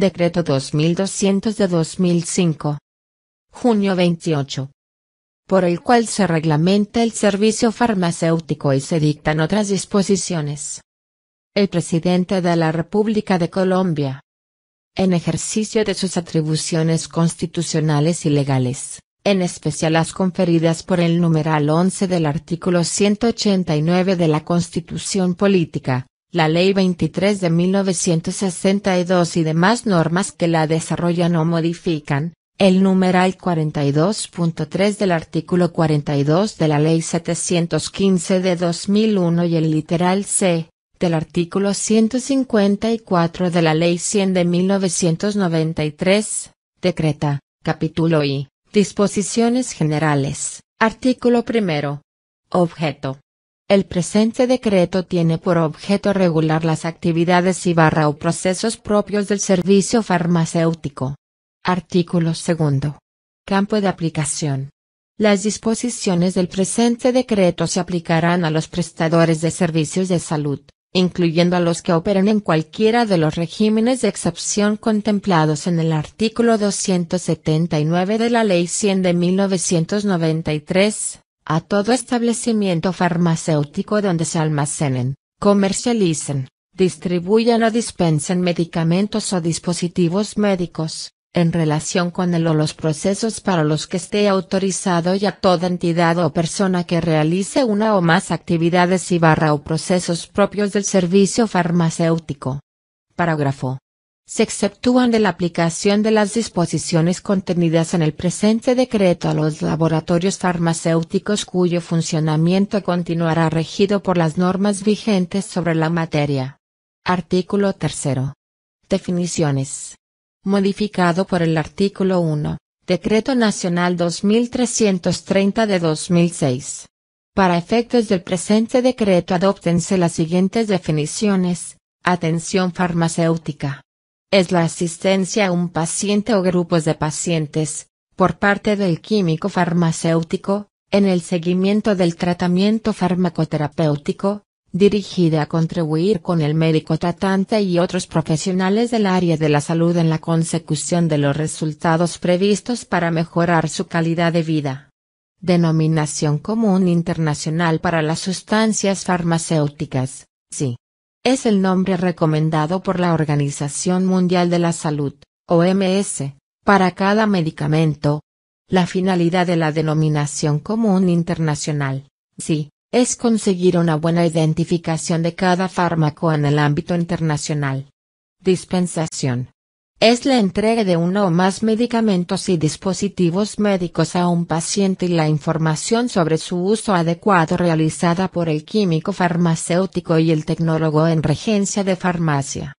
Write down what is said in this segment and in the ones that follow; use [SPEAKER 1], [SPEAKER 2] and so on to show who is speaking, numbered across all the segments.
[SPEAKER 1] Decreto 2200 de 2005. Junio 28. Por el cual se reglamenta el servicio farmacéutico y se dictan otras disposiciones. El presidente de la República de Colombia. En ejercicio de sus atribuciones constitucionales y legales, en especial las conferidas por el numeral 11 del artículo 189 de la Constitución Política, la Ley 23 de 1962 y demás normas que la desarrollan o modifican, el numeral 42.3 del artículo 42 de la Ley 715 de 2001 y el literal C, del artículo 154 de la Ley 100 de 1993, decreta, capítulo I, disposiciones generales, artículo primero. Objeto. El presente decreto tiene por objeto regular las actividades y barra o procesos propios del servicio farmacéutico. Artículo segundo. Campo de aplicación. Las disposiciones del presente decreto se aplicarán a los prestadores de servicios de salud, incluyendo a los que operen en cualquiera de los regímenes de excepción contemplados en el artículo 279 de la Ley 100 de 1993, a todo establecimiento farmacéutico donde se almacenen, comercialicen, distribuyan o dispensen medicamentos o dispositivos médicos, en relación con el o los procesos para los que esté autorizado y a toda entidad o persona que realice una o más actividades y barra o procesos propios del servicio farmacéutico. Parágrafo se exceptúan de la aplicación de las disposiciones contenidas en el presente decreto a los laboratorios farmacéuticos cuyo funcionamiento continuará regido por las normas vigentes sobre la materia. Artículo 3. Definiciones. Modificado por el artículo 1, Decreto Nacional 2330 de 2006. Para efectos del presente decreto adóptense las siguientes definiciones. Atención farmacéutica es la asistencia a un paciente o grupos de pacientes, por parte del químico farmacéutico, en el seguimiento del tratamiento farmacoterapéutico, dirigida a contribuir con el médico tratante y otros profesionales del área de la salud en la consecución de los resultados previstos para mejorar su calidad de vida. Denominación común internacional para las sustancias farmacéuticas, sí. Es el nombre recomendado por la Organización Mundial de la Salud, OMS, para cada medicamento. La finalidad de la denominación común internacional, sí, es conseguir una buena identificación de cada fármaco en el ámbito internacional. Dispensación es la entrega de uno o más medicamentos y dispositivos médicos a un paciente y la información sobre su uso adecuado realizada por el químico farmacéutico y el tecnólogo en regencia de farmacia.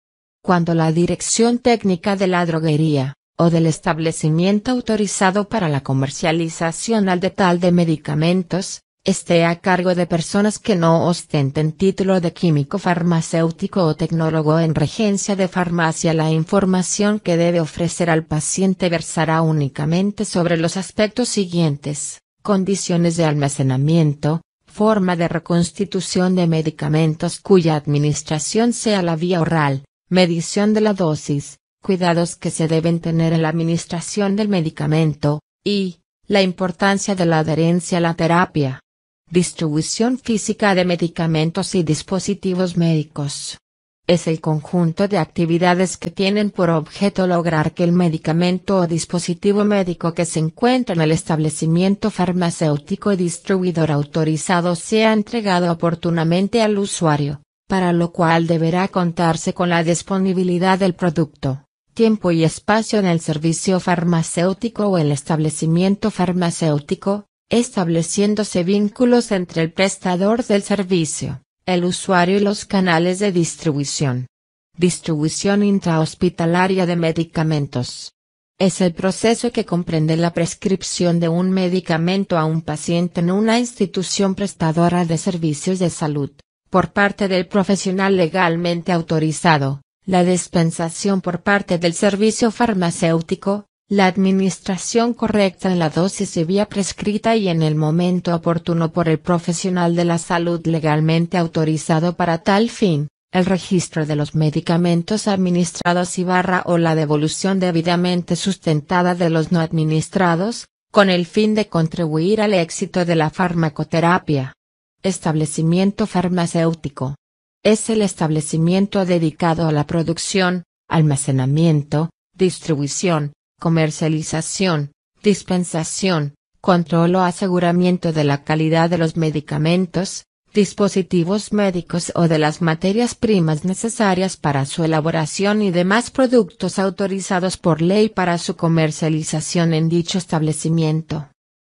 [SPEAKER 1] Cuando la dirección técnica de la droguería, o del establecimiento autorizado para la comercialización al detal de medicamentos, esté a cargo de personas que no ostenten título de químico farmacéutico o tecnólogo en regencia de farmacia. La información que debe ofrecer al paciente versará únicamente sobre los aspectos siguientes, condiciones de almacenamiento, forma de reconstitución de medicamentos cuya administración sea la vía oral, medición de la dosis, cuidados que se deben tener en la administración del medicamento, y, la importancia de la adherencia a la terapia. Distribución física de medicamentos y dispositivos médicos. Es el conjunto de actividades que tienen por objeto lograr que el medicamento o dispositivo médico que se encuentra en el establecimiento farmacéutico y distribuidor autorizado sea entregado oportunamente al usuario, para lo cual deberá contarse con la disponibilidad del producto, tiempo y espacio en el servicio farmacéutico o el establecimiento farmacéutico, estableciéndose vínculos entre el prestador del servicio, el usuario y los canales de distribución. Distribución intrahospitalaria de medicamentos. Es el proceso que comprende la prescripción de un medicamento a un paciente en una institución prestadora de servicios de salud, por parte del profesional legalmente autorizado, la dispensación por parte del servicio farmacéutico, la administración correcta de la dosis y vía prescrita y en el momento oportuno por el profesional de la salud legalmente autorizado para tal fin, el registro de los medicamentos administrados y barra o la devolución debidamente sustentada de los no administrados, con el fin de contribuir al éxito de la farmacoterapia. Establecimiento farmacéutico. Es el establecimiento dedicado a la producción, almacenamiento, distribución, comercialización, dispensación, control o aseguramiento de la calidad de los medicamentos, dispositivos médicos o de las materias primas necesarias para su elaboración y demás productos autorizados por ley para su comercialización en dicho establecimiento.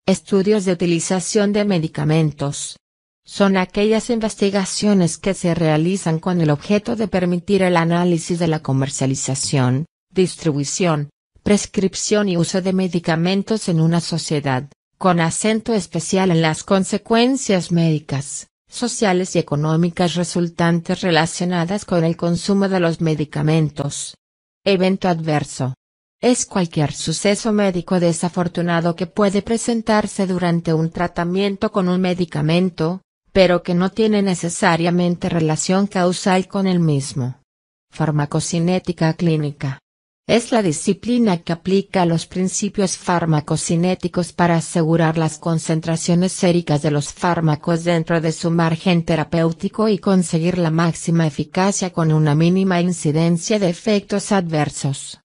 [SPEAKER 1] Estudios de utilización de medicamentos. Son aquellas investigaciones que se realizan con el objeto de permitir el análisis de la comercialización, distribución, prescripción y uso de medicamentos en una sociedad, con acento especial en las consecuencias médicas, sociales y económicas resultantes relacionadas con el consumo de los medicamentos. Evento adverso. Es cualquier suceso médico desafortunado que puede presentarse durante un tratamiento con un medicamento, pero que no tiene necesariamente relación causal con el mismo. Farmacocinética clínica. Es la disciplina que aplica los principios farmacocinéticos para asegurar las concentraciones séricas de los fármacos dentro de su margen terapéutico y conseguir la máxima eficacia con una mínima incidencia de efectos adversos.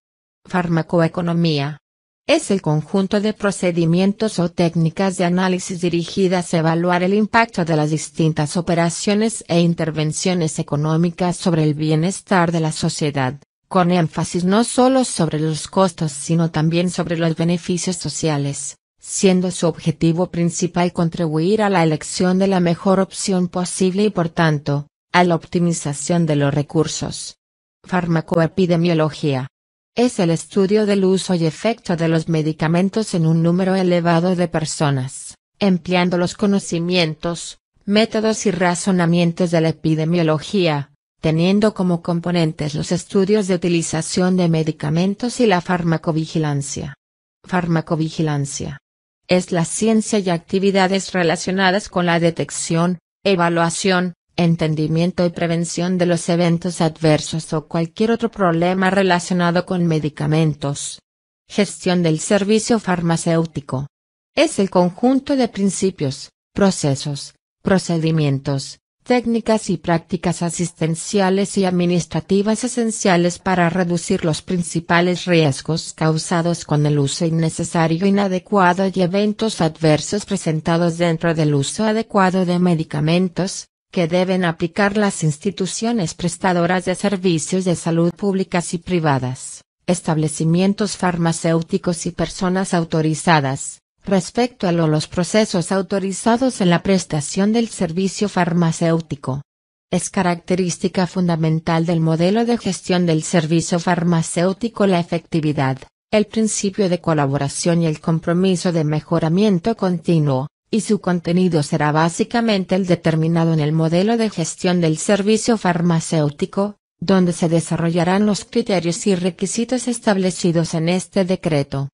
[SPEAKER 1] Farmacoeconomía. Es el conjunto de procedimientos o técnicas de análisis dirigidas a evaluar el impacto de las distintas operaciones e intervenciones económicas sobre el bienestar de la sociedad con énfasis no solo sobre los costos sino también sobre los beneficios sociales, siendo su objetivo principal contribuir a la elección de la mejor opción posible y por tanto, a la optimización de los recursos. Farmacoepidemiología. Es el estudio del uso y efecto de los medicamentos en un número elevado de personas, empleando los conocimientos, métodos y razonamientos de la epidemiología, teniendo como componentes los estudios de utilización de medicamentos y la farmacovigilancia. Farmacovigilancia. Es la ciencia y actividades relacionadas con la detección, evaluación, entendimiento y prevención de los eventos adversos o cualquier otro problema relacionado con medicamentos. Gestión del servicio farmacéutico. Es el conjunto de principios, procesos, procedimientos, técnicas y prácticas asistenciales y administrativas esenciales para reducir los principales riesgos causados con el uso innecesario inadecuado y eventos adversos presentados dentro del uso adecuado de medicamentos, que deben aplicar las instituciones prestadoras de servicios de salud públicas y privadas, establecimientos farmacéuticos y personas autorizadas respecto a los procesos autorizados en la prestación del servicio farmacéutico. Es característica fundamental del modelo de gestión del servicio farmacéutico la efectividad, el principio de colaboración y el compromiso de mejoramiento continuo, y su contenido será básicamente el determinado en el modelo de gestión del servicio farmacéutico, donde se desarrollarán los criterios y requisitos establecidos en este decreto.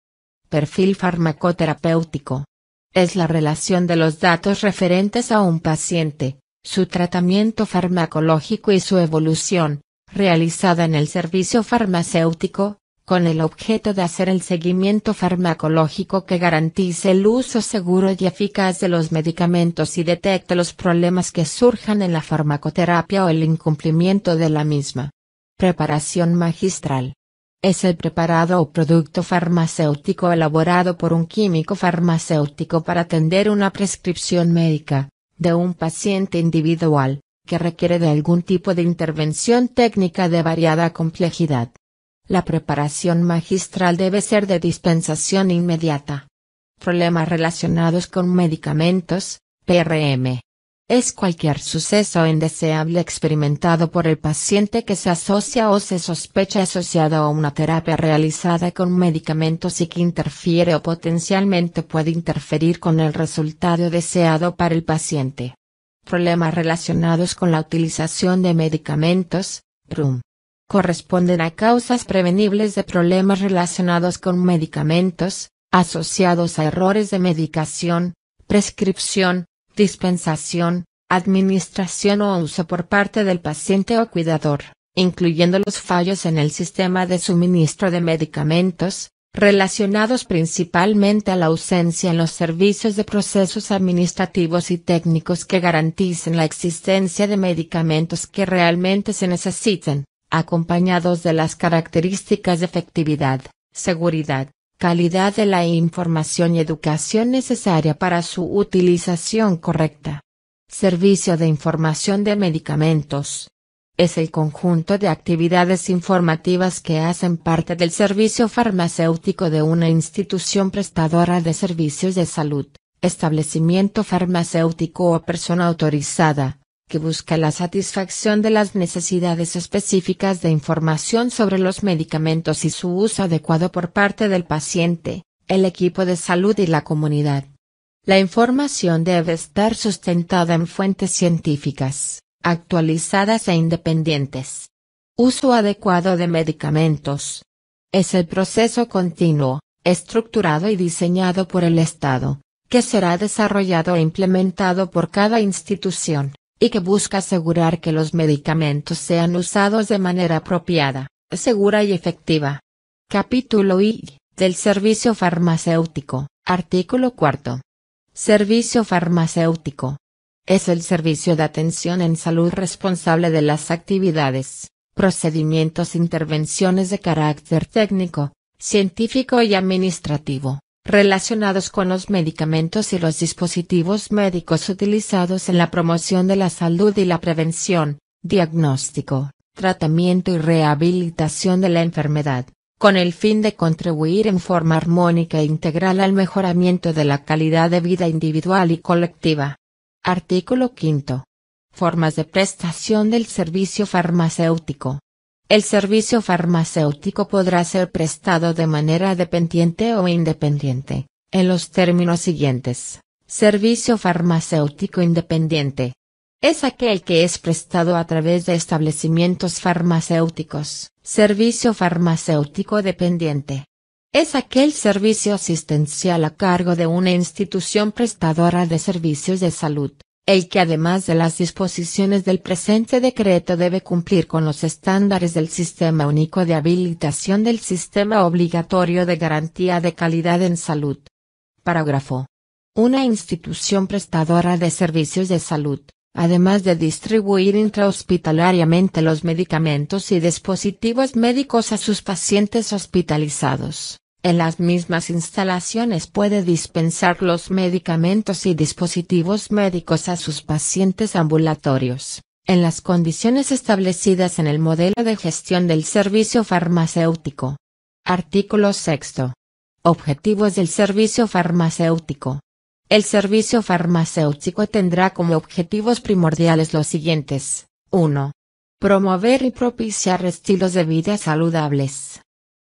[SPEAKER 1] Perfil farmacoterapéutico. Es la relación de los datos referentes a un paciente, su tratamiento farmacológico y su evolución, realizada en el servicio farmacéutico, con el objeto de hacer el seguimiento farmacológico que garantice el uso seguro y eficaz de los medicamentos y detecte los problemas que surjan en la farmacoterapia o el incumplimiento de la misma. Preparación magistral es el preparado o producto farmacéutico elaborado por un químico farmacéutico para atender una prescripción médica, de un paciente individual, que requiere de algún tipo de intervención técnica de variada complejidad. La preparación magistral debe ser de dispensación inmediata. Problemas relacionados con medicamentos, PRM. Es cualquier suceso indeseable experimentado por el paciente que se asocia o se sospecha asociado a una terapia realizada con medicamentos y que interfiere o potencialmente puede interferir con el resultado deseado para el paciente. Problemas relacionados con la utilización de medicamentos, PRUM. Corresponden a causas prevenibles de problemas relacionados con medicamentos, asociados a errores de medicación, prescripción, dispensación, administración o uso por parte del paciente o cuidador, incluyendo los fallos en el sistema de suministro de medicamentos, relacionados principalmente a la ausencia en los servicios de procesos administrativos y técnicos que garanticen la existencia de medicamentos que realmente se necesiten, acompañados de las características de efectividad, seguridad, calidad de la información y educación necesaria para su utilización correcta. Servicio de información de medicamentos es el conjunto de actividades informativas que hacen parte del servicio farmacéutico de una institución prestadora de servicios de salud, establecimiento farmacéutico o persona autorizada, que busca la satisfacción de las necesidades específicas de información sobre los medicamentos y su uso adecuado por parte del paciente, el equipo de salud y la comunidad. La información debe estar sustentada en fuentes científicas actualizadas e independientes. Uso adecuado de medicamentos. Es el proceso continuo, estructurado y diseñado por el Estado, que será desarrollado e implementado por cada institución, y que busca asegurar que los medicamentos sean usados de manera apropiada, segura y efectiva. Capítulo I. Del servicio farmacéutico. Artículo 4. Servicio farmacéutico es el servicio de atención en salud responsable de las actividades, procedimientos e intervenciones de carácter técnico, científico y administrativo, relacionados con los medicamentos y los dispositivos médicos utilizados en la promoción de la salud y la prevención, diagnóstico, tratamiento y rehabilitación de la enfermedad, con el fin de contribuir en forma armónica e integral al mejoramiento de la calidad de vida individual y colectiva. Artículo 5. Formas de prestación del servicio farmacéutico. El servicio farmacéutico podrá ser prestado de manera dependiente o independiente, en los términos siguientes. Servicio farmacéutico independiente. Es aquel que es prestado a través de establecimientos farmacéuticos. Servicio farmacéutico dependiente es aquel servicio asistencial a cargo de una institución prestadora de servicios de salud, el que además de las disposiciones del presente decreto debe cumplir con los estándares del Sistema Único de Habilitación del Sistema Obligatorio de Garantía de Calidad en Salud. Parágrafo. Una institución prestadora de servicios de salud, además de distribuir intrahospitalariamente los medicamentos y dispositivos médicos a sus pacientes hospitalizados, en las mismas instalaciones puede dispensar los medicamentos y dispositivos médicos a sus pacientes ambulatorios, en las condiciones establecidas en el modelo de gestión del servicio farmacéutico. Artículo 6. Objetivos del servicio farmacéutico. El servicio farmacéutico tendrá como objetivos primordiales los siguientes. 1. Promover y propiciar estilos de vida saludables.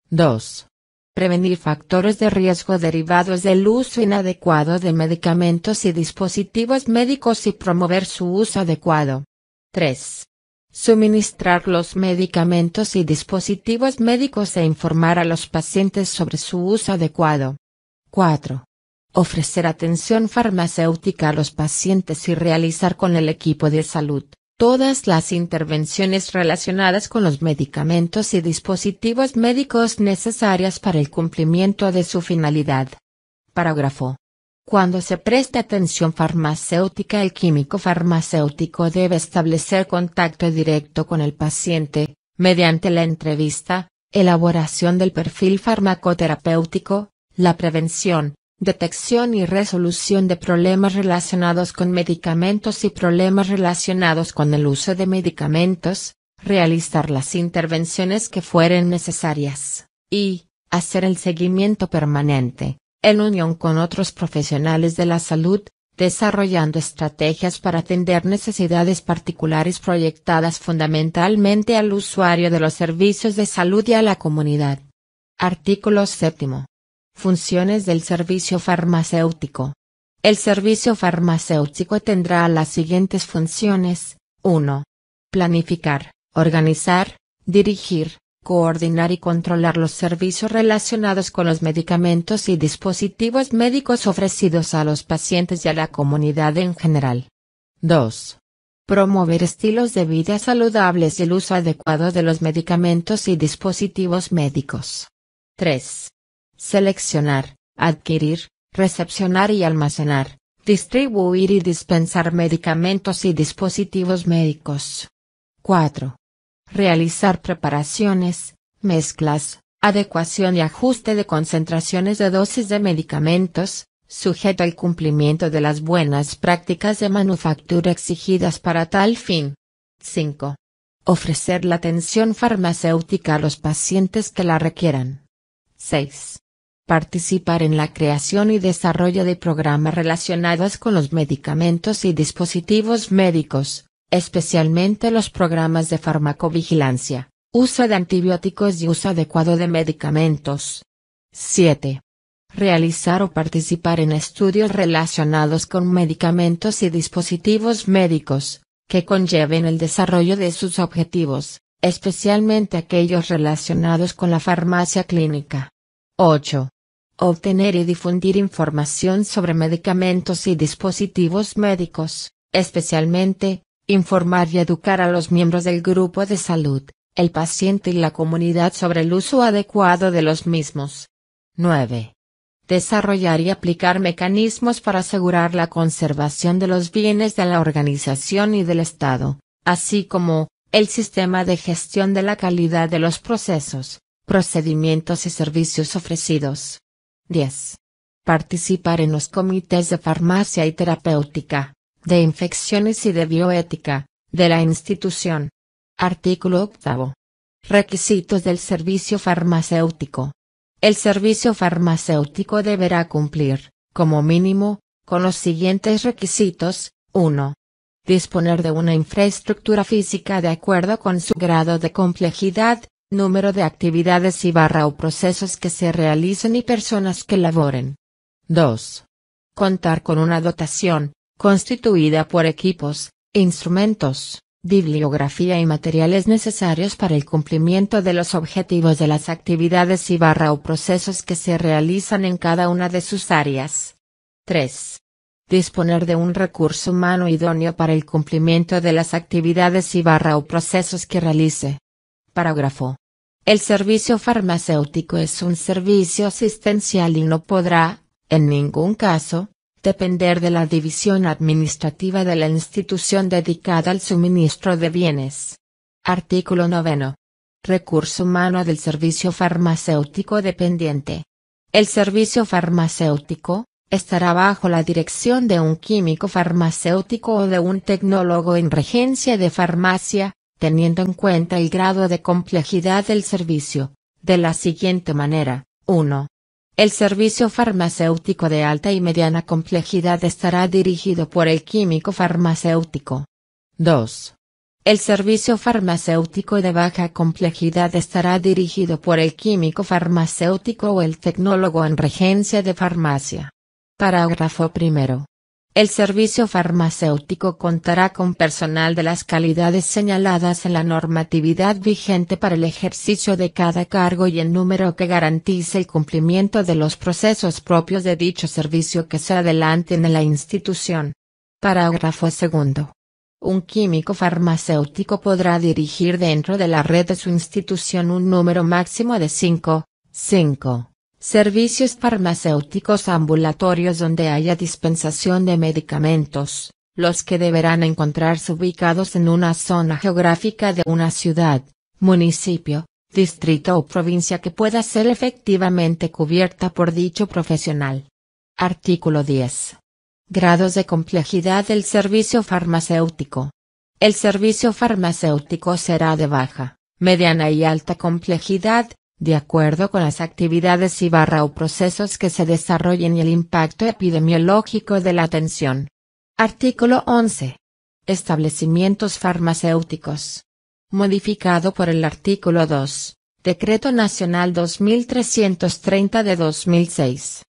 [SPEAKER 1] 2 prevenir factores de riesgo derivados del uso inadecuado de medicamentos y dispositivos médicos y promover su uso adecuado. 3. Suministrar los medicamentos y dispositivos médicos e informar a los pacientes sobre su uso adecuado. 4. Ofrecer atención farmacéutica a los pacientes y realizar con el equipo de salud todas las intervenciones relacionadas con los medicamentos y dispositivos médicos necesarias para el cumplimiento de su finalidad. Parágrafo. Cuando se preste atención farmacéutica el químico farmacéutico debe establecer contacto directo con el paciente, mediante la entrevista, elaboración del perfil farmacoterapéutico, la prevención, detección y resolución de problemas relacionados con medicamentos y problemas relacionados con el uso de medicamentos, realizar las intervenciones que fueren necesarias, y, hacer el seguimiento permanente, en unión con otros profesionales de la salud, desarrollando estrategias para atender necesidades particulares proyectadas fundamentalmente al usuario de los servicios de salud y a la comunidad. Artículo 7. Funciones del servicio farmacéutico. El servicio farmacéutico tendrá las siguientes funciones. 1. Planificar, organizar, dirigir, coordinar y controlar los servicios relacionados con los medicamentos y dispositivos médicos ofrecidos a los pacientes y a la comunidad en general. 2. Promover estilos de vida saludables y el uso adecuado de los medicamentos y dispositivos médicos. 3. Seleccionar, adquirir, recepcionar y almacenar, distribuir y dispensar medicamentos y dispositivos médicos. 4. Realizar preparaciones, mezclas, adecuación y ajuste de concentraciones de dosis de medicamentos, sujeto al cumplimiento de las buenas prácticas de manufactura exigidas para tal fin. 5. Ofrecer la atención farmacéutica a los pacientes que la requieran. 6. Participar en la creación y desarrollo de programas relacionados con los medicamentos y dispositivos médicos, especialmente los programas de farmacovigilancia, uso de antibióticos y uso adecuado de medicamentos. 7. Realizar o participar en estudios relacionados con medicamentos y dispositivos médicos, que conlleven el desarrollo de sus objetivos, especialmente aquellos relacionados con la farmacia clínica. 8. Obtener y difundir información sobre medicamentos y dispositivos médicos, especialmente, informar y educar a los miembros del grupo de salud, el paciente y la comunidad sobre el uso adecuado de los mismos. 9. Desarrollar y aplicar mecanismos para asegurar la conservación de los bienes de la organización y del Estado, así como, el sistema de gestión de la calidad de los procesos, procedimientos y servicios ofrecidos. 10. Participar en los comités de farmacia y terapéutica, de infecciones y de bioética, de la institución. Artículo 8. Requisitos del servicio farmacéutico. El servicio farmacéutico deberá cumplir, como mínimo, con los siguientes requisitos. 1. Disponer de una infraestructura física de acuerdo con su grado de complejidad, número de actividades y barra o procesos que se realicen y personas que laboren. 2. Contar con una dotación, constituida por equipos, instrumentos, bibliografía y materiales necesarios para el cumplimiento de los objetivos de las actividades y barra o procesos que se realizan en cada una de sus áreas. 3. Disponer de un recurso humano idóneo para el cumplimiento de las actividades y barra o procesos que realice. Parágrafo. El servicio farmacéutico es un servicio asistencial y no podrá, en ningún caso, depender de la división administrativa de la institución dedicada al suministro de bienes. Artículo 9. Recurso humano del servicio farmacéutico dependiente. El servicio farmacéutico, estará bajo la dirección de un químico farmacéutico o de un tecnólogo en regencia de farmacia, teniendo en cuenta el grado de complejidad del servicio, de la siguiente manera. 1. El servicio farmacéutico de alta y mediana complejidad estará dirigido por el químico farmacéutico. 2. El servicio farmacéutico de baja complejidad estará dirigido por el químico farmacéutico o el tecnólogo en regencia de farmacia. Parágrafo primero. El servicio farmacéutico contará con personal de las calidades señaladas en la normatividad vigente para el ejercicio de cada cargo y en número que garantice el cumplimiento de los procesos propios de dicho servicio que se adelanten en la institución. Parágrafo segundo. Un químico farmacéutico podrá dirigir dentro de la red de su institución un número máximo de 5, 5 Servicios farmacéuticos ambulatorios donde haya dispensación de medicamentos, los que deberán encontrarse ubicados en una zona geográfica de una ciudad, municipio, distrito o provincia que pueda ser efectivamente cubierta por dicho profesional. Artículo 10. Grados de complejidad del servicio farmacéutico. El servicio farmacéutico será de baja, mediana y alta complejidad, de acuerdo con las actividades y barra o procesos que se desarrollen y el impacto epidemiológico de la atención. Artículo 11. Establecimientos farmacéuticos. Modificado por el artículo 2, Decreto Nacional 2330 de 2006.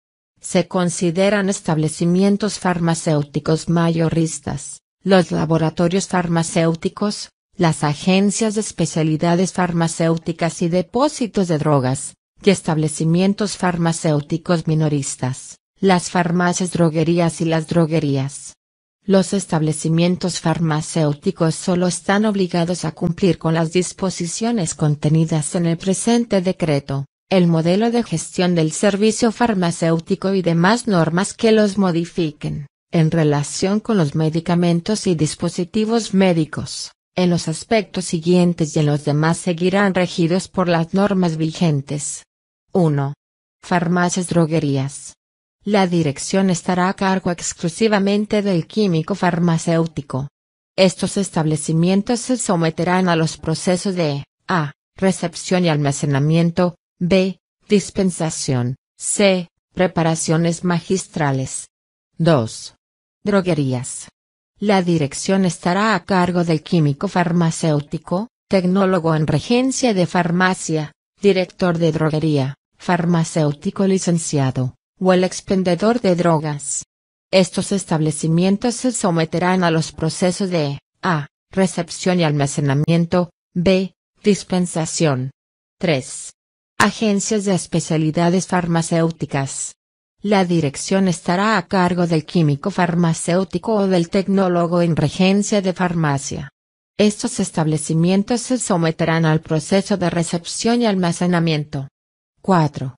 [SPEAKER 1] Se consideran establecimientos farmacéuticos mayoristas, los laboratorios farmacéuticos, las agencias de especialidades farmacéuticas y depósitos de drogas, y establecimientos farmacéuticos minoristas, las farmacias droguerías y las droguerías. Los establecimientos farmacéuticos solo están obligados a cumplir con las disposiciones contenidas en el presente decreto, el modelo de gestión del servicio farmacéutico y demás normas que los modifiquen, en relación con los medicamentos y dispositivos médicos, en los aspectos siguientes y en los demás seguirán regidos por las normas vigentes. 1. Farmacias droguerías. La dirección estará a cargo exclusivamente del químico farmacéutico. Estos establecimientos se someterán a los procesos de A. Recepción y almacenamiento, B. Dispensación, C. Preparaciones magistrales. 2. Droguerías. La dirección estará a cargo del químico farmacéutico, tecnólogo en regencia de farmacia, director de droguería, farmacéutico licenciado, o el expendedor de drogas. Estos establecimientos se someterán a los procesos de A. Recepción y almacenamiento, B. Dispensación. 3. Agencias de especialidades farmacéuticas. La dirección estará a cargo del químico farmacéutico o del tecnólogo en regencia de farmacia. Estos establecimientos se someterán al proceso de recepción y almacenamiento. 4.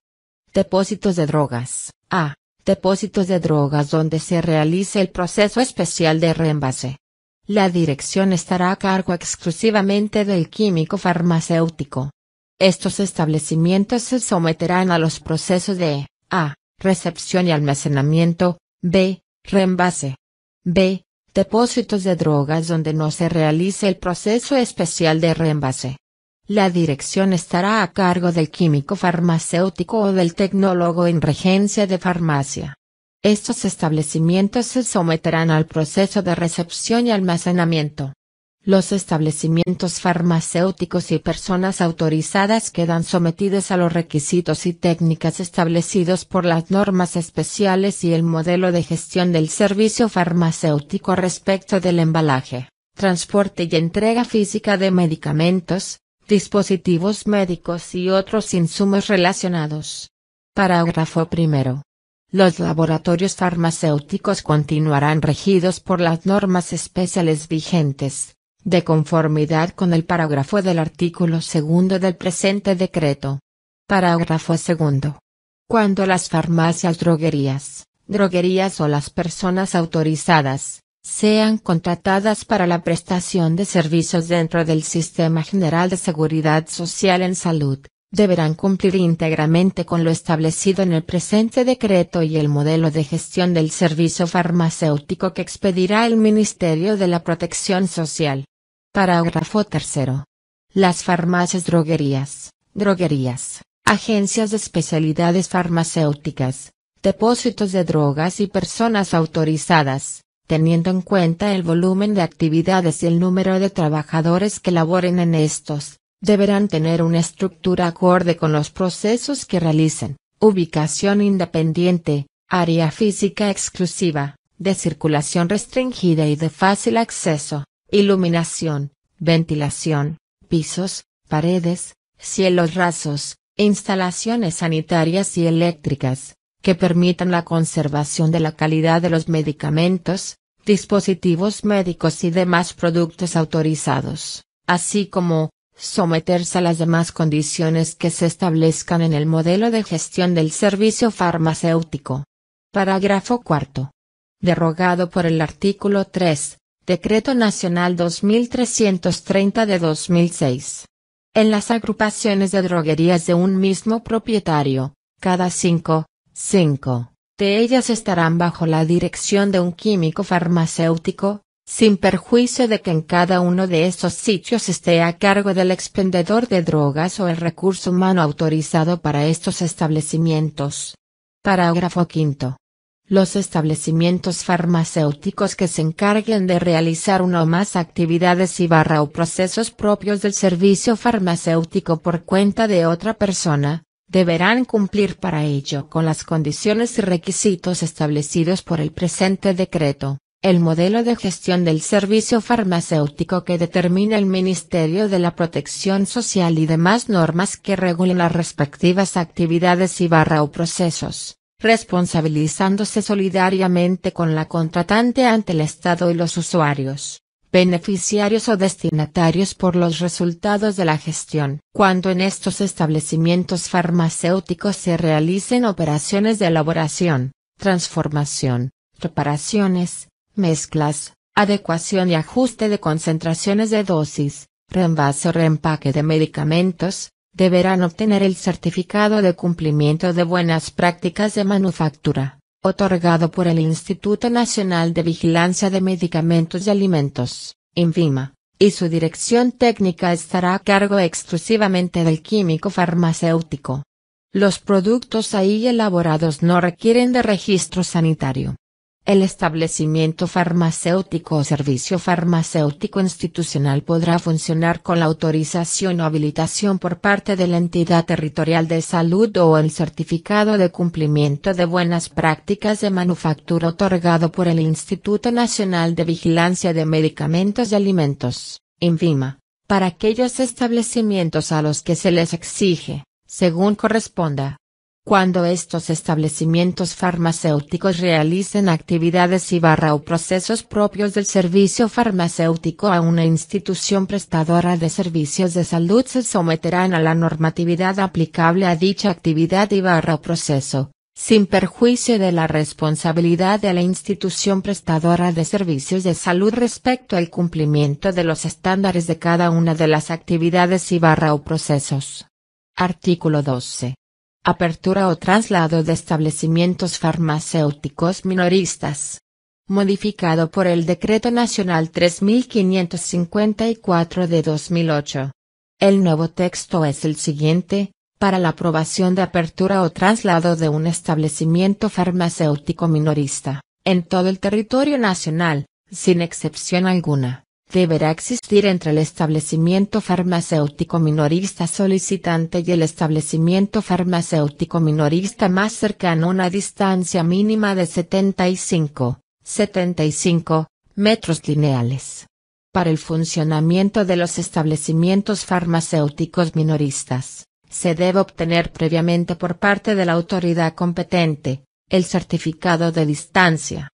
[SPEAKER 1] Depósitos de drogas. A. Depósitos de drogas donde se realice el proceso especial de reembase. La dirección estará a cargo exclusivamente del químico farmacéutico. Estos establecimientos se someterán a los procesos de A. Recepción y almacenamiento, B. Reembase. B. Depósitos de drogas donde no se realice el proceso especial de reembase. La dirección estará a cargo del químico farmacéutico o del tecnólogo en regencia de farmacia. Estos establecimientos se someterán al proceso de recepción y almacenamiento. Los establecimientos farmacéuticos y personas autorizadas quedan sometidos a los requisitos y técnicas establecidos por las normas especiales y el modelo de gestión del servicio farmacéutico respecto del embalaje, transporte y entrega física de medicamentos, dispositivos médicos y otros insumos relacionados. Parágrafo primero. Los laboratorios farmacéuticos continuarán regidos por las normas especiales vigentes, de conformidad con el parágrafo del artículo segundo del presente decreto. Parágrafo segundo. Cuando las farmacias droguerías, droguerías o las personas autorizadas, sean contratadas para la prestación de servicios dentro del Sistema General de Seguridad Social en Salud, deberán cumplir íntegramente con lo establecido en el presente decreto y el modelo de gestión del servicio farmacéutico que expedirá el Ministerio de la Protección Social. Parágrafo tercero. Las farmacias droguerías, droguerías, agencias de especialidades farmacéuticas, depósitos de drogas y personas autorizadas, teniendo en cuenta el volumen de actividades y el número de trabajadores que laboren en estos, deberán tener una estructura acorde con los procesos que realicen, ubicación independiente, área física exclusiva, de circulación restringida y de fácil acceso, iluminación, ventilación, pisos, paredes, cielos rasos, instalaciones sanitarias y eléctricas, que permitan la conservación de la calidad de los medicamentos, dispositivos médicos y demás productos autorizados, así como, someterse a las demás condiciones que se establezcan en el modelo de gestión del servicio farmacéutico. Parágrafo cuarto. Derogado por el artículo 3, Decreto Nacional 2330 de 2006. En las agrupaciones de droguerías de un mismo propietario, cada cinco, cinco de ellas estarán bajo la dirección de un químico farmacéutico, sin perjuicio de que en cada uno de estos sitios esté a cargo del expendedor de drogas o el recurso humano autorizado para estos establecimientos. Parágrafo quinto. Los establecimientos farmacéuticos que se encarguen de realizar una o más actividades y barra o procesos propios del servicio farmacéutico por cuenta de otra persona, deberán cumplir para ello con las condiciones y requisitos establecidos por el presente decreto, el modelo de gestión del servicio farmacéutico que determina el Ministerio de la Protección Social y demás normas que regulen las respectivas actividades y barra o procesos, responsabilizándose solidariamente con la contratante ante el Estado y los usuarios, beneficiarios o destinatarios por los resultados de la gestión. Cuando en estos establecimientos farmacéuticos se realicen operaciones de elaboración, transformación, reparaciones, mezclas, adecuación y ajuste de concentraciones de dosis, reembazo o reempaque de medicamentos, deberán obtener el certificado de cumplimiento de buenas prácticas de manufactura, otorgado por el Instituto Nacional de Vigilancia de Medicamentos y Alimentos, INVIMA, y su dirección técnica estará a cargo exclusivamente del químico farmacéutico. Los productos ahí elaborados no requieren de registro sanitario. El establecimiento farmacéutico o servicio farmacéutico institucional podrá funcionar con la autorización o habilitación por parte de la entidad territorial de salud o el certificado de cumplimiento de buenas prácticas de manufactura otorgado por el Instituto Nacional de Vigilancia de Medicamentos y Alimentos, INVIMA, para aquellos establecimientos a los que se les exige, según corresponda, cuando estos establecimientos farmacéuticos realicen actividades y barra o procesos propios del servicio farmacéutico a una institución prestadora de servicios de salud se someterán a la normatividad aplicable a dicha actividad y barra o proceso, sin perjuicio de la responsabilidad de la institución prestadora de servicios de salud respecto al cumplimiento de los estándares de cada una de las actividades y barra o procesos. Artículo 12. Apertura o traslado de establecimientos farmacéuticos minoristas. Modificado por el Decreto Nacional 3554 de 2008. El nuevo texto es el siguiente, para la aprobación de apertura o traslado de un establecimiento farmacéutico minorista, en todo el territorio nacional, sin excepción alguna deberá existir entre el establecimiento farmacéutico minorista solicitante y el establecimiento farmacéutico minorista más cercano una distancia mínima de 75, 75 metros lineales. Para el funcionamiento de los establecimientos farmacéuticos minoristas, se debe obtener previamente por parte de la autoridad competente, el certificado de distancia,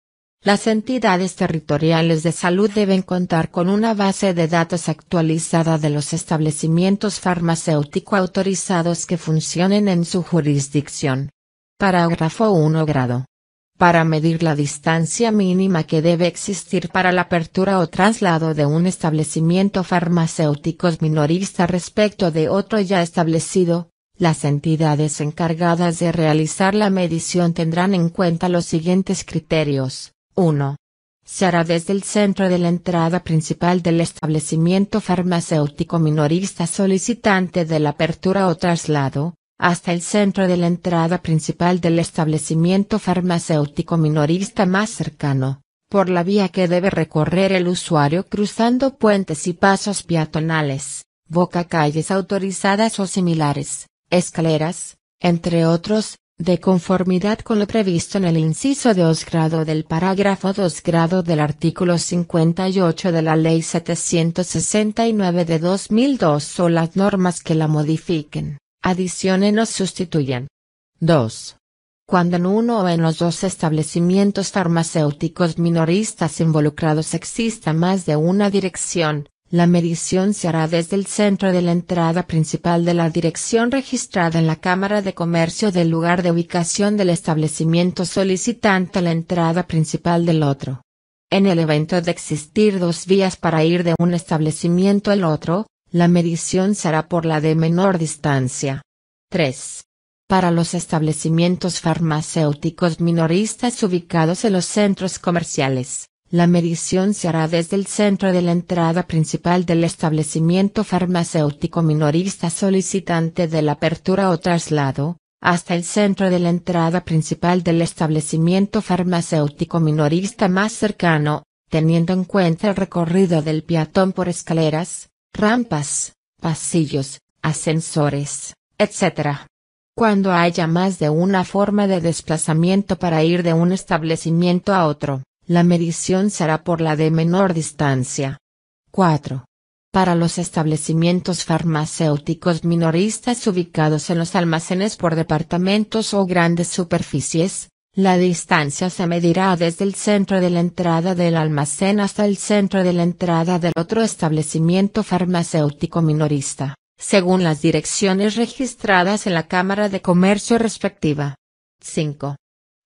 [SPEAKER 1] las entidades territoriales de salud deben contar con una base de datos actualizada de los establecimientos farmacéutico autorizados que funcionen en su jurisdicción. Parágrafo 1 grado. Para medir la distancia mínima que debe existir para la apertura o traslado de un establecimiento farmacéutico minorista respecto de otro ya establecido, las entidades encargadas de realizar la medición tendrán en cuenta los siguientes criterios 1. Se hará desde el centro de la entrada principal del establecimiento farmacéutico minorista solicitante de la apertura o traslado, hasta el centro de la entrada principal del establecimiento farmacéutico minorista más cercano, por la vía que debe recorrer el usuario cruzando puentes y pasos peatonales, boca calles autorizadas o similares, escaleras, entre otros, de conformidad con lo previsto en el inciso 2 grado del parágrafo 2 grado del artículo 58 de la Ley 769 de 2002 o las normas que la modifiquen, adicionen o sustituyan. 2. Cuando en uno o en los dos establecimientos farmacéuticos minoristas involucrados exista más de una dirección, la medición se hará desde el centro de la entrada principal de la dirección registrada en la Cámara de Comercio del lugar de ubicación del establecimiento solicitante a la entrada principal del otro. En el evento de existir dos vías para ir de un establecimiento al otro, la medición será por la de menor distancia. 3. Para los establecimientos farmacéuticos minoristas ubicados en los centros comerciales, la medición se hará desde el centro de la entrada principal del establecimiento farmacéutico minorista solicitante de la apertura o traslado, hasta el centro de la entrada principal del establecimiento farmacéutico minorista más cercano, teniendo en cuenta el recorrido del peatón por escaleras, rampas, pasillos, ascensores, etc. Cuando haya más de una forma de desplazamiento para ir de un establecimiento a otro, la medición será por la de menor distancia. 4. Para los establecimientos farmacéuticos minoristas ubicados en los almacenes por departamentos o grandes superficies, la distancia se medirá desde el centro de la entrada del almacén hasta el centro de la entrada del otro establecimiento farmacéutico minorista, según las direcciones registradas en la Cámara de Comercio respectiva. 5.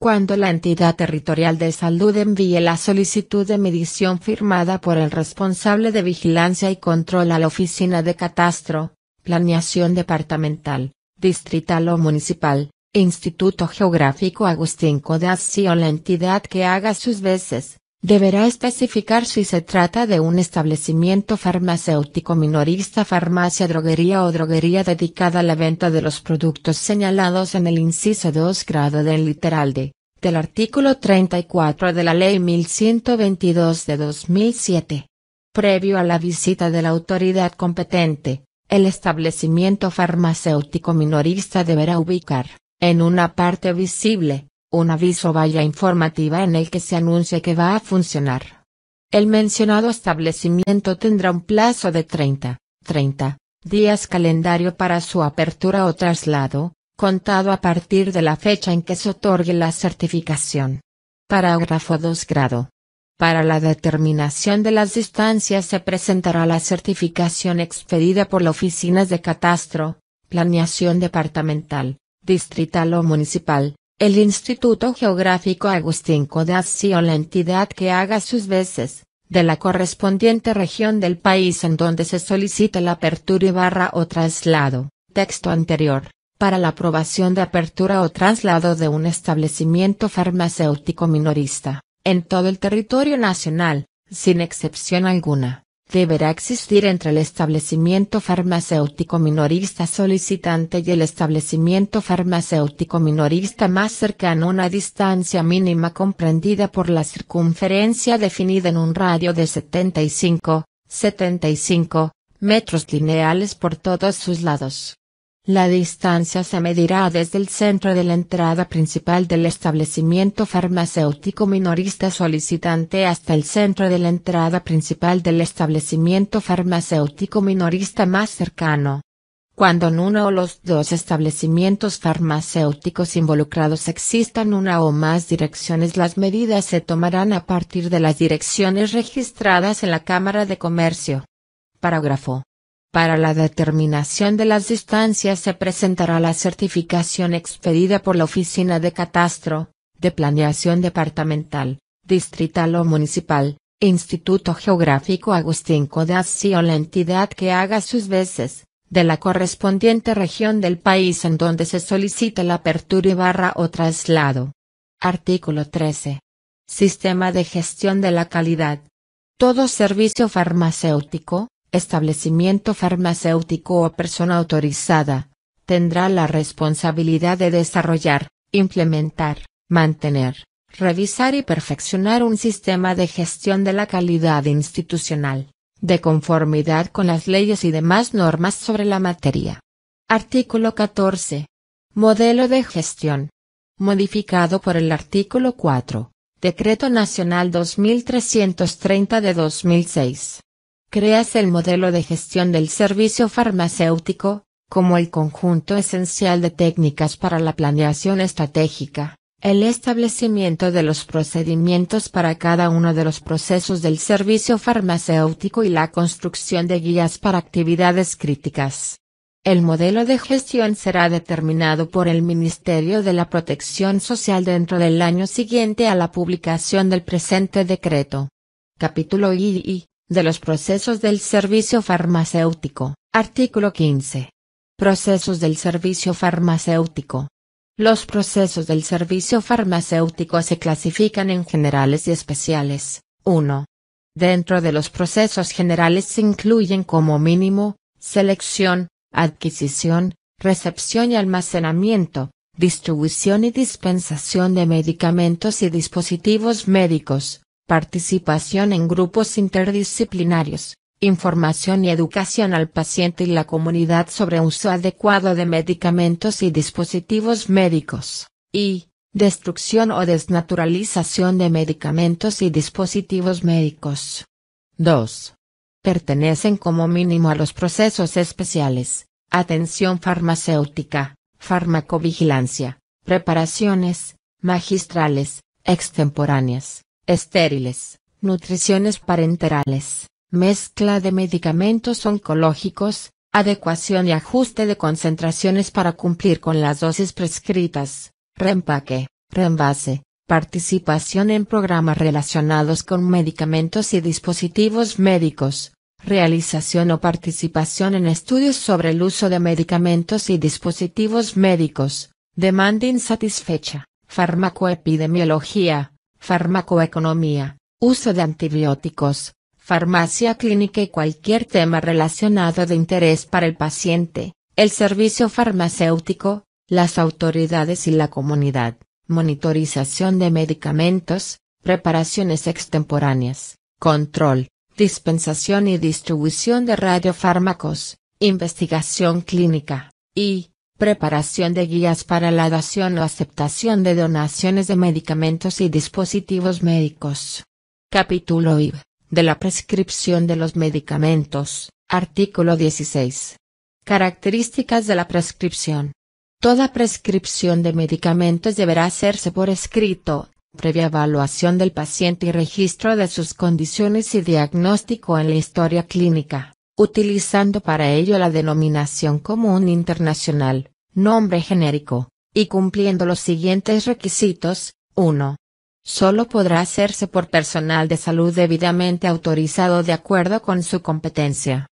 [SPEAKER 1] Cuando la entidad territorial de salud envíe la solicitud de medición firmada por el responsable de vigilancia y control a la oficina de catastro, planeación departamental, distrital o municipal, Instituto Geográfico Agustín Codazzi o la entidad que haga sus veces, deberá especificar si se trata de un establecimiento farmacéutico minorista, farmacia, droguería o droguería dedicada a la venta de los productos señalados en el inciso 2 grado del literal D, del artículo 34 de la Ley 1122 de 2007. Previo a la visita de la autoridad competente, el establecimiento farmacéutico minorista deberá ubicar en una parte visible, un aviso valla informativa en el que se anuncie que va a funcionar. El mencionado establecimiento tendrá un plazo de 30, 30 días calendario para su apertura o traslado, contado a partir de la fecha en que se otorgue la certificación. Parágrafo 2 grado. Para la determinación de las distancias se presentará la certificación expedida por las oficinas de catastro, planeación departamental, distrital o municipal, el Instituto Geográfico Agustín Codazzi o la entidad que haga sus veces, de la correspondiente región del país en donde se solicita la apertura y barra o traslado, texto anterior, para la aprobación de apertura o traslado de un establecimiento farmacéutico minorista, en todo el territorio nacional, sin excepción alguna deberá existir entre el establecimiento farmacéutico minorista solicitante y el establecimiento farmacéutico minorista más cercano una distancia mínima comprendida por la circunferencia definida en un radio de 75, 75 metros lineales por todos sus lados. La distancia se medirá desde el centro de la entrada principal del establecimiento farmacéutico minorista solicitante hasta el centro de la entrada principal del establecimiento farmacéutico minorista más cercano. Cuando en uno o los dos establecimientos farmacéuticos involucrados existan una o más direcciones las medidas se tomarán a partir de las direcciones registradas en la Cámara de Comercio. Parágrafo para la determinación de las distancias se presentará la certificación expedida por la Oficina de Catastro, de Planeación Departamental, Distrital o Municipal, Instituto Geográfico Agustín Codazzi o la entidad que haga sus veces, de la correspondiente región del país en donde se solicita la apertura y barra o traslado. Artículo 13. Sistema de gestión de la calidad. Todo servicio farmacéutico, establecimiento farmacéutico o persona autorizada, tendrá la responsabilidad de desarrollar, implementar, mantener, revisar y perfeccionar un sistema de gestión de la calidad institucional, de conformidad con las leyes y demás normas sobre la materia. Artículo 14. Modelo de gestión. Modificado por el artículo 4. Decreto Nacional 2330 de 2006 creas el modelo de gestión del servicio farmacéutico, como el conjunto esencial de técnicas para la planeación estratégica, el establecimiento de los procedimientos para cada uno de los procesos del servicio farmacéutico y la construcción de guías para actividades críticas. El modelo de gestión será determinado por el Ministerio de la Protección Social dentro del año siguiente a la publicación del presente decreto. Capítulo II de los procesos del servicio farmacéutico. Artículo 15. Procesos del servicio farmacéutico. Los procesos del servicio farmacéutico se clasifican en generales y especiales. 1. Dentro de los procesos generales se incluyen como mínimo, selección, adquisición, recepción y almacenamiento, distribución y dispensación de medicamentos y dispositivos médicos, participación en grupos interdisciplinarios, información y educación al paciente y la comunidad sobre uso adecuado de medicamentos y dispositivos médicos, y, destrucción o desnaturalización de medicamentos y dispositivos médicos. 2. pertenecen como mínimo a los procesos especiales, atención farmacéutica, farmacovigilancia, preparaciones, magistrales, extemporáneas, estériles, nutriciones parenterales, mezcla de medicamentos oncológicos, adecuación y ajuste de concentraciones para cumplir con las dosis prescritas, reempaque, reembase, participación en programas relacionados con medicamentos y dispositivos médicos, realización o participación en estudios sobre el uso de medicamentos y dispositivos médicos, demanda insatisfecha, farmacoepidemiología, farmacoeconomía, uso de antibióticos, farmacia clínica y cualquier tema relacionado de interés para el paciente, el servicio farmacéutico, las autoridades y la comunidad monitorización de medicamentos, preparaciones extemporáneas, control, dispensación y distribución de radiofármacos, investigación clínica, y, preparación de guías para la dación o aceptación de donaciones de medicamentos y dispositivos médicos. Capítulo IV. De la prescripción de los medicamentos. Artículo 16. Características de la prescripción. Toda prescripción de medicamentos deberá hacerse por escrito, previa evaluación del paciente y registro de sus condiciones y diagnóstico en la historia clínica, utilizando para ello la denominación común internacional, nombre genérico, y cumpliendo los siguientes requisitos. 1. Solo podrá hacerse por personal de salud debidamente autorizado de acuerdo con su competencia.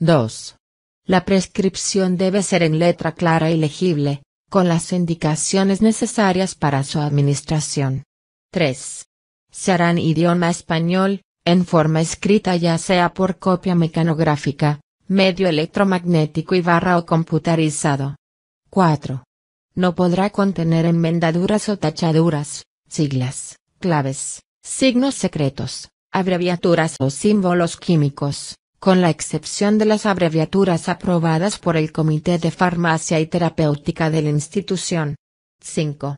[SPEAKER 1] 2. La prescripción debe ser en letra clara y legible, con las indicaciones necesarias para su administración. 3. Se hará en idioma español, en forma escrita ya sea por copia mecanográfica, medio electromagnético y barra o computarizado. 4. No podrá contener enmendaduras o tachaduras, siglas, claves, signos secretos, abreviaturas o símbolos químicos, con la excepción de las abreviaturas aprobadas por el Comité de Farmacia y Terapéutica de la institución. 5.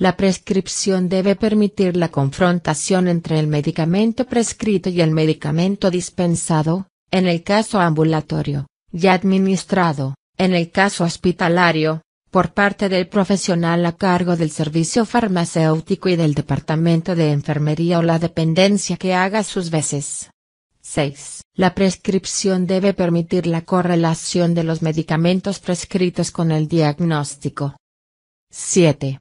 [SPEAKER 1] La prescripción debe permitir la confrontación entre el medicamento prescrito y el medicamento dispensado, en el caso ambulatorio, y administrado, en el caso hospitalario, por parte del profesional a cargo del servicio farmacéutico y del departamento de enfermería o la dependencia que haga sus veces. 6. La prescripción debe permitir la correlación de los medicamentos prescritos con el diagnóstico. 7.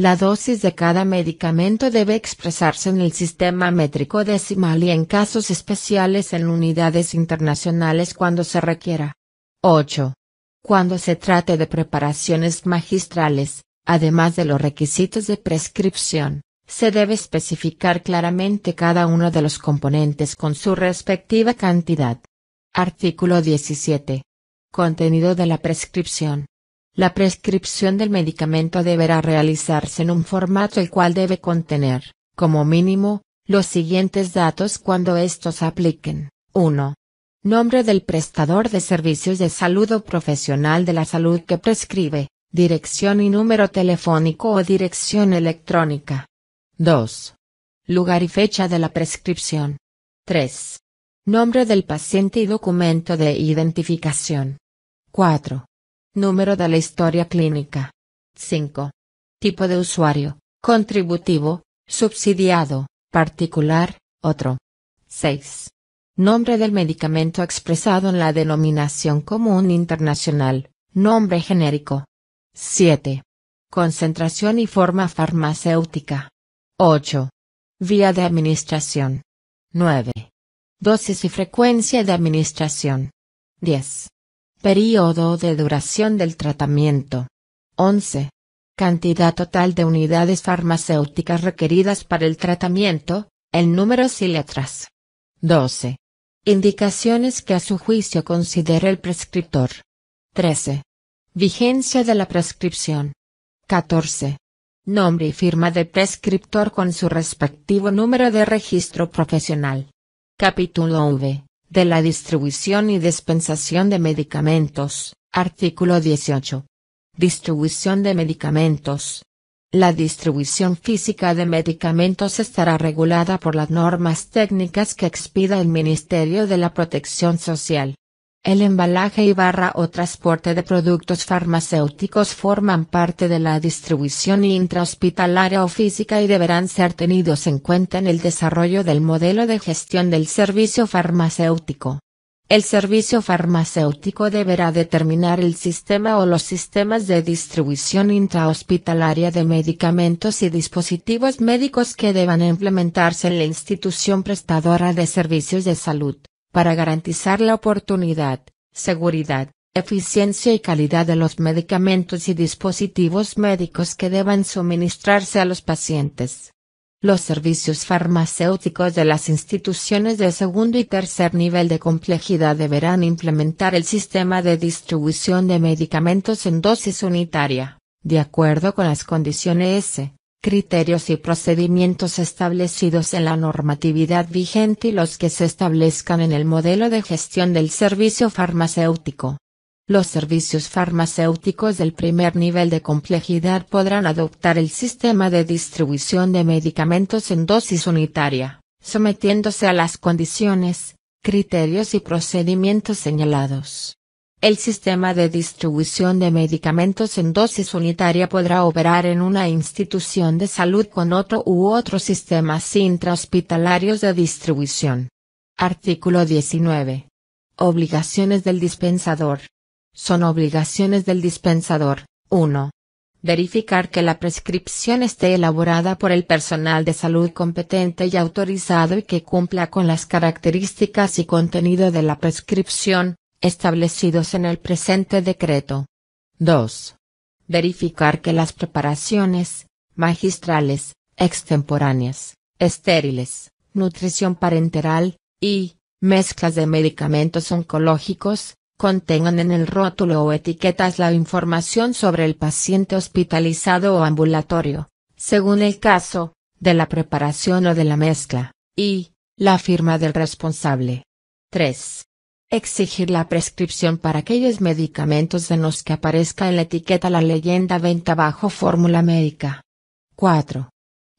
[SPEAKER 1] La dosis de cada medicamento debe expresarse en el sistema métrico decimal y en casos especiales en unidades internacionales cuando se requiera. 8. Cuando se trate de preparaciones magistrales, además de los requisitos de prescripción, se debe especificar claramente cada uno de los componentes con su respectiva cantidad. Artículo 17. Contenido de la prescripción. La prescripción del medicamento deberá realizarse en un formato el cual debe contener, como mínimo, los siguientes datos cuando estos apliquen. 1. Nombre del prestador de servicios de salud o profesional de la salud que prescribe, dirección y número telefónico o dirección electrónica. 2. Lugar y fecha de la prescripción. 3. Nombre del paciente y documento de identificación. 4. Número de la historia clínica. 5. Tipo de usuario, contributivo, subsidiado, particular, otro. 6. Nombre del medicamento expresado en la denominación común internacional, nombre genérico. 7. Concentración y forma farmacéutica. 8. Vía de administración. 9. Dosis y frecuencia de administración. 10. Período de duración del tratamiento. 11. Cantidad total de unidades farmacéuticas requeridas para el tratamiento, el número y letras. 12. Indicaciones que a su juicio considere el prescriptor. 13. Vigencia de la prescripción. 14. Nombre y firma del prescriptor con su respectivo número de registro profesional. Capítulo V. De la distribución y dispensación de medicamentos. Artículo 18. Distribución de medicamentos. La distribución física de medicamentos estará regulada por las normas técnicas que expida el Ministerio de la Protección Social. El embalaje y barra o transporte de productos farmacéuticos forman parte de la distribución intrahospitalaria o física y deberán ser tenidos en cuenta en el desarrollo del modelo de gestión del servicio farmacéutico. El servicio farmacéutico deberá determinar el sistema o los sistemas de distribución intrahospitalaria de medicamentos y dispositivos médicos que deban implementarse en la institución prestadora de servicios de salud, para garantizar la oportunidad, seguridad, eficiencia y calidad de los medicamentos y dispositivos médicos que deban suministrarse a los pacientes. Los servicios farmacéuticos de las instituciones de segundo y tercer nivel de complejidad deberán implementar el sistema de distribución de medicamentos en dosis unitaria, de acuerdo con las condiciones, criterios y procedimientos establecidos en la normatividad vigente y los que se establezcan en el modelo de gestión del servicio farmacéutico. Los servicios farmacéuticos del primer nivel de complejidad podrán adoptar el sistema de distribución de medicamentos en dosis unitaria, sometiéndose a las condiciones, criterios y procedimientos señalados. El sistema de distribución de medicamentos en dosis unitaria podrá operar en una institución de salud con otro u otros sistemas intrahospitalarios de distribución. Artículo 19. Obligaciones del dispensador. Son obligaciones del dispensador. 1. Verificar que la prescripción esté elaborada por el personal de salud competente y autorizado y que cumpla con las características y contenido de la prescripción, establecidos en el presente decreto. 2. Verificar que las preparaciones, magistrales, extemporáneas, estériles, nutrición parenteral, y, mezclas de medicamentos oncológicos, contengan en el rótulo o etiquetas la información sobre el paciente hospitalizado o ambulatorio, según el caso, de la preparación o de la mezcla, y, la firma del responsable. 3. Exigir la prescripción para aquellos medicamentos en los que aparezca en la etiqueta la leyenda venta bajo fórmula médica. 4.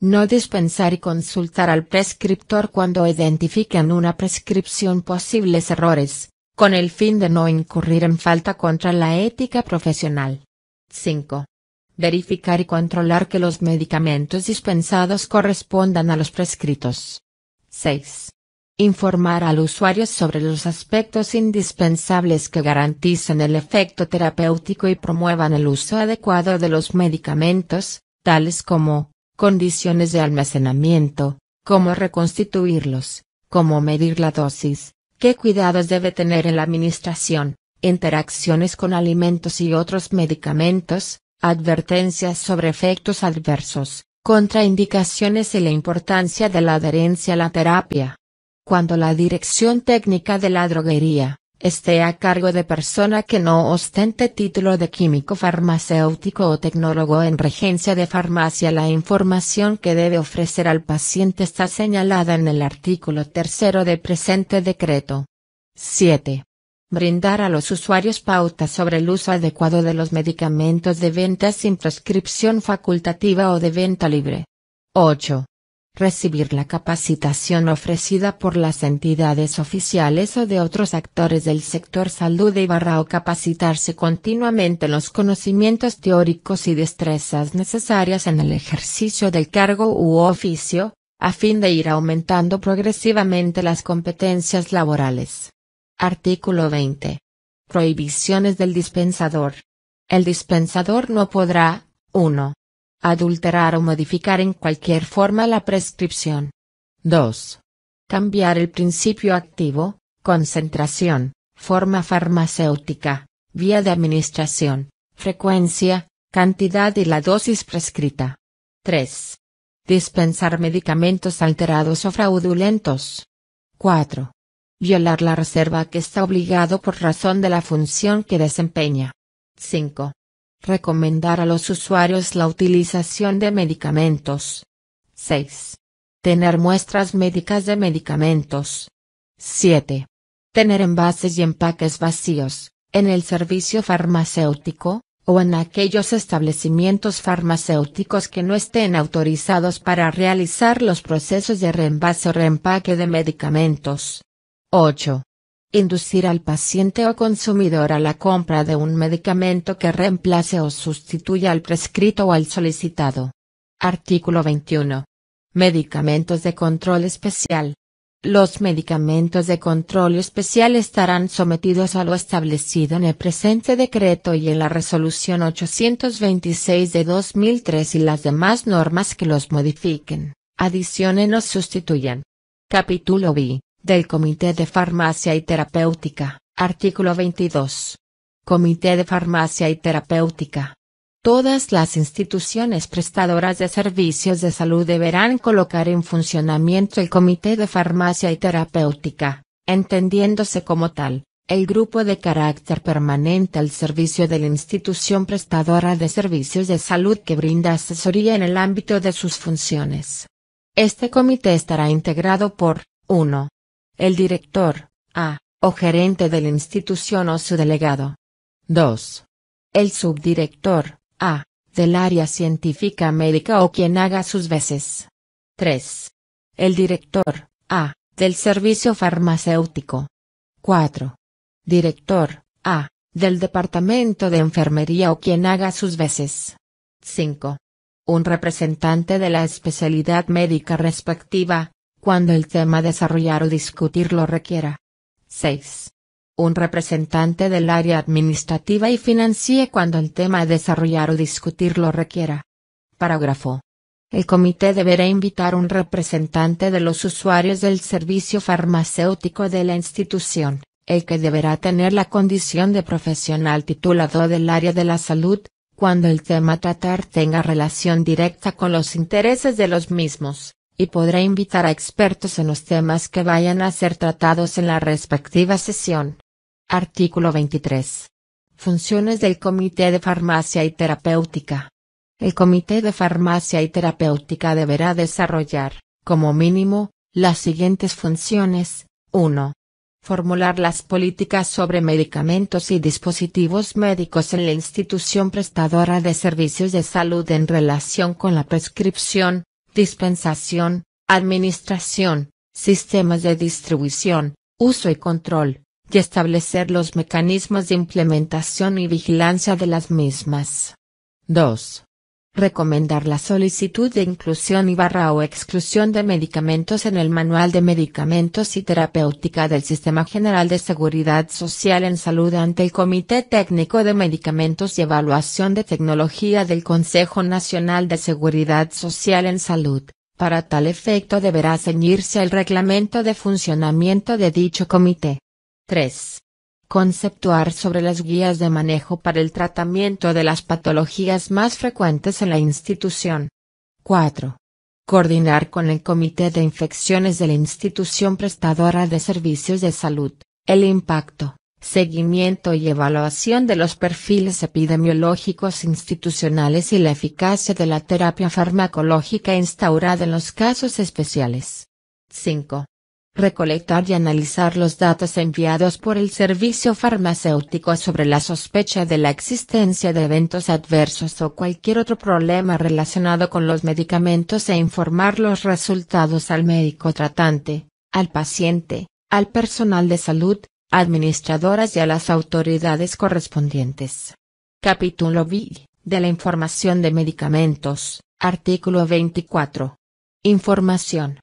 [SPEAKER 1] No dispensar y consultar al prescriptor cuando identifiquen una prescripción posibles errores, con el fin de no incurrir en falta contra la ética profesional. 5. Verificar y controlar que los medicamentos dispensados correspondan a los prescritos. 6. Informar al usuario sobre los aspectos indispensables que garanticen el efecto terapéutico y promuevan el uso adecuado de los medicamentos, tales como, condiciones de almacenamiento, cómo reconstituirlos, cómo medir la dosis, ¿Qué cuidados debe tener en la administración, interacciones con alimentos y otros medicamentos, advertencias sobre efectos adversos, contraindicaciones y la importancia de la adherencia a la terapia? Cuando la dirección técnica de la droguería, esté a cargo de persona que no ostente título de químico farmacéutico o tecnólogo en regencia de farmacia. La información que debe ofrecer al paciente está señalada en el artículo tercero del presente decreto. 7. Brindar a los usuarios pautas sobre el uso adecuado de los medicamentos de venta sin prescripción facultativa o de venta libre. 8 recibir la capacitación ofrecida por las entidades oficiales o de otros actores del sector salud y barra o capacitarse continuamente en los conocimientos teóricos y destrezas necesarias en el ejercicio del cargo u oficio, a fin de ir aumentando progresivamente las competencias laborales. Artículo 20. Prohibiciones del dispensador. El dispensador no podrá, 1 adulterar o modificar en cualquier forma la prescripción. 2. Cambiar el principio activo, concentración, forma farmacéutica, vía de administración, frecuencia, cantidad y la dosis prescrita. 3. Dispensar medicamentos alterados o fraudulentos. 4. Violar la reserva que está obligado por razón de la función que desempeña. 5. Recomendar a los usuarios la utilización de medicamentos. 6. Tener muestras médicas de medicamentos. 7. Tener envases y empaques vacíos, en el servicio farmacéutico, o en aquellos establecimientos farmacéuticos que no estén autorizados para realizar los procesos de reembazo o reempaque de medicamentos. 8. Inducir al paciente o consumidor a la compra de un medicamento que reemplace o sustituya al prescrito o al solicitado. Artículo 21. Medicamentos de control especial. Los medicamentos de control especial estarán sometidos a lo establecido en el presente decreto y en la resolución 826 de 2003 y las demás normas que los modifiquen, adicionen o sustituyan. Capítulo B. Del Comité de Farmacia y Terapéutica. Artículo 22. Comité de Farmacia y Terapéutica. Todas las instituciones prestadoras de servicios de salud deberán colocar en funcionamiento el Comité de Farmacia y Terapéutica, entendiéndose como tal, el grupo de carácter permanente al servicio de la institución prestadora de servicios de salud que brinda asesoría en el ámbito de sus funciones. Este comité estará integrado por 1. El director, A, o gerente de la institución o su delegado. 2. El subdirector, a. Del área científica médica o quien haga sus veces. 3. El director. A. Del servicio farmacéutico. 4. Director. A. Del departamento de enfermería o quien haga sus veces. 5. Un representante de la especialidad médica respectiva, cuando el tema desarrollar o discutir lo requiera. 6 un representante del área administrativa y financiera cuando el tema desarrollar o discutir lo requiera. Parágrafo. El comité deberá invitar un representante de los usuarios del servicio farmacéutico de la institución, el que deberá tener la condición de profesional titulado del área de la salud, cuando el tema tratar tenga relación directa con los intereses de los mismos, y podrá invitar a expertos en los temas que vayan a ser tratados en la respectiva sesión. Artículo 23. Funciones del Comité de Farmacia y Terapéutica. El Comité de Farmacia y Terapéutica deberá desarrollar, como mínimo, las siguientes funciones. 1. Formular las políticas sobre medicamentos y dispositivos médicos en la institución prestadora de servicios de salud en relación con la prescripción, dispensación, administración, sistemas de distribución, uso y control, y establecer los mecanismos de implementación y vigilancia de las mismas. 2. Recomendar la solicitud de inclusión y barra o exclusión de medicamentos en el Manual de Medicamentos y Terapéutica del Sistema General de Seguridad Social en Salud ante el Comité Técnico de Medicamentos y Evaluación de Tecnología del Consejo Nacional de Seguridad Social en Salud. Para tal efecto deberá ceñirse al reglamento de funcionamiento de dicho comité. 3. Conceptuar sobre las guías de manejo para el tratamiento de las patologías más frecuentes en la institución. 4. Coordinar con el Comité de Infecciones de la institución prestadora de servicios de salud, el impacto, seguimiento y evaluación de los perfiles epidemiológicos institucionales y la eficacia de la terapia farmacológica instaurada en los casos especiales. 5 recolectar y analizar los datos enviados por el servicio farmacéutico sobre la sospecha de la existencia de eventos adversos o cualquier otro problema relacionado con los medicamentos e informar los resultados al médico tratante, al paciente, al personal de salud, administradoras y a las autoridades correspondientes. Capítulo B. De la información de medicamentos, artículo 24. Información.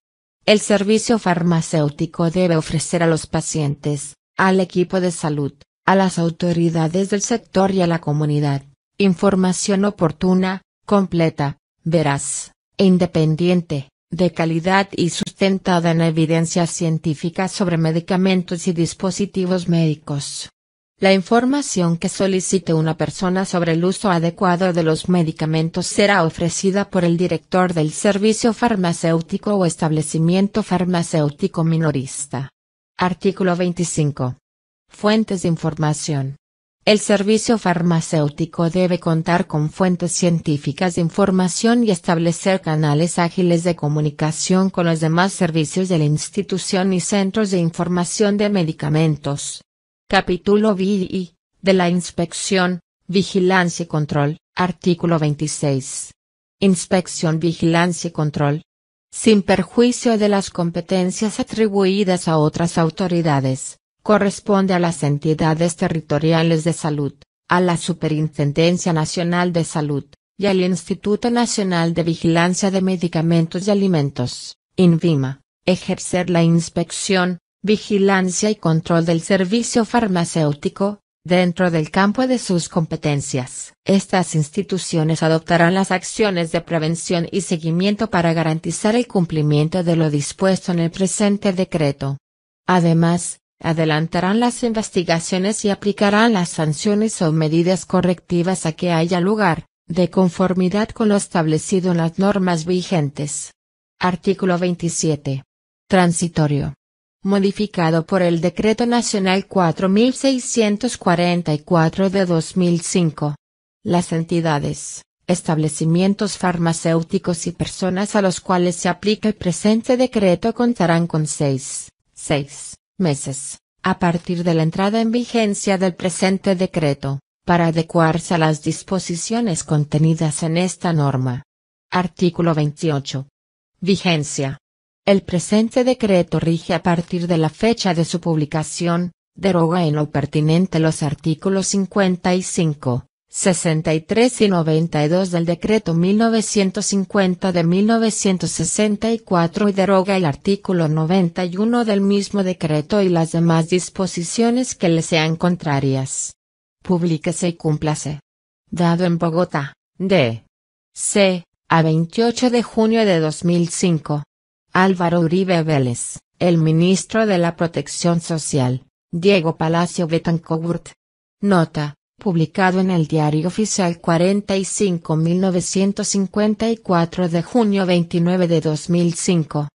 [SPEAKER 1] El servicio farmacéutico debe ofrecer a los pacientes, al equipo de salud, a las autoridades del sector y a la comunidad, información oportuna, completa, veraz, e independiente, de calidad y sustentada en evidencia científica sobre medicamentos y dispositivos médicos. La información que solicite una persona sobre el uso adecuado de los medicamentos será ofrecida por el director del servicio farmacéutico o establecimiento farmacéutico minorista. Artículo 25. Fuentes de información. El servicio farmacéutico debe contar con fuentes científicas de información y establecer canales ágiles de comunicación con los demás servicios de la institución y centros de información de medicamentos Capítulo VI. De la inspección, Vigilancia y control, artículo 26. Inspección, vigilancia y control. Sin perjuicio de las competencias atribuidas a otras autoridades, corresponde a las entidades territoriales de salud, a la Superintendencia Nacional de Salud, y al Instituto Nacional de Vigilancia de Medicamentos y Alimentos, INVIMA, ejercer la inspección, vigilancia y control del servicio farmacéutico, dentro del campo de sus competencias. Estas instituciones adoptarán las acciones de prevención y seguimiento para garantizar el cumplimiento de lo dispuesto en el presente decreto. Además, adelantarán las investigaciones y aplicarán las sanciones o medidas correctivas a que haya lugar, de conformidad con lo establecido en las normas vigentes. Artículo 27. Transitorio. Modificado por el Decreto Nacional 4644 de 2005. Las entidades, establecimientos farmacéuticos y personas a los cuales se aplica el presente decreto contarán con seis, seis meses, a partir de la entrada en vigencia del presente decreto, para adecuarse a las disposiciones contenidas en esta norma. Artículo 28. Vigencia. El presente decreto rige a partir de la fecha de su publicación, deroga en lo pertinente los artículos 55, 63 y 92 del decreto 1950 de 1964 y deroga el artículo 91 del mismo decreto y las demás disposiciones que le sean contrarias publíquese y cúmplase. Dado en Bogotá, D. C. A 28 de junio de 2005. Álvaro Uribe Vélez, el ministro de la Protección Social, Diego Palacio Betancourt. Nota, publicado en el Diario Oficial 45 1954 de junio 29 de 2005.